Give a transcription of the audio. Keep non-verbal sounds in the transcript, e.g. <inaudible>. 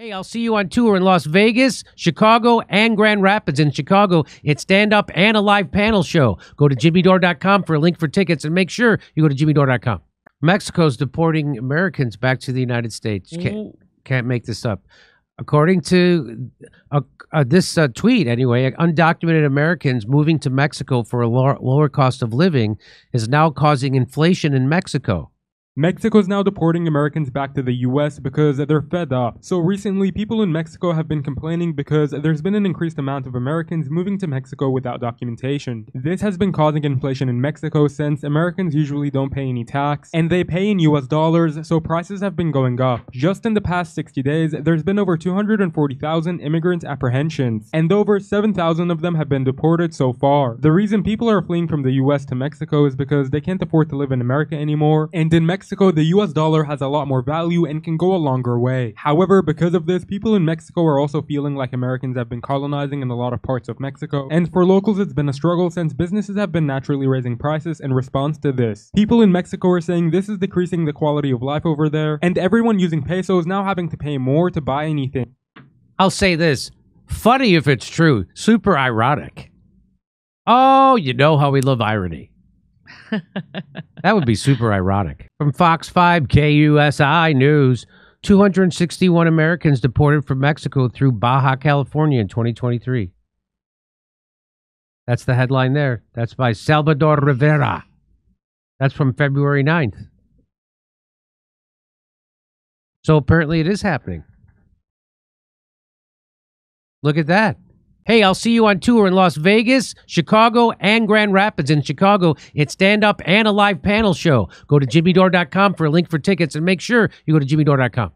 Hey, I'll see you on tour in Las Vegas, Chicago, and Grand Rapids. In Chicago, it's stand up and a live panel show. Go to jimmydore.com for a link for tickets and make sure you go to jimmydore.com. Mexico's deporting Americans back to the United States. Can't, can't make this up. According to uh, uh, this uh, tweet, anyway, undocumented Americans moving to Mexico for a lower, lower cost of living is now causing inflation in Mexico. Mexico is now deporting Americans back to the US because they're fed up. So recently, people in Mexico have been complaining because there's been an increased amount of Americans moving to Mexico without documentation. This has been causing inflation in Mexico since Americans usually don't pay any tax and they pay in US dollars, so prices have been going up. Just in the past 60 days, there's been over 240,000 immigrant apprehensions, and over 7,000 of them have been deported so far. The reason people are fleeing from the US to Mexico is because they can't afford to live in America anymore, and in Mexico, Mexico, the US dollar has a lot more value and can go a longer way. However, because of this, people in Mexico are also feeling like Americans have been colonizing in a lot of parts of Mexico. And for locals, it's been a struggle since businesses have been naturally raising prices in response to this. People in Mexico are saying this is decreasing the quality of life over there, and everyone using pesos now having to pay more to buy anything. I'll say this funny if it's true, super ironic. Oh, you know how we love irony. <laughs> that would be super ironic. From Fox 5 KUSI News 261 Americans deported from Mexico through Baja California in 2023. That's the headline there. That's by Salvador Rivera. That's from February 9th. So apparently it is happening. Look at that. Hey, I'll see you on tour in Las Vegas, Chicago, and Grand Rapids. In Chicago, it's stand up and a live panel show. Go to jimmydore.com for a link for tickets and make sure you go to jimmydore.com.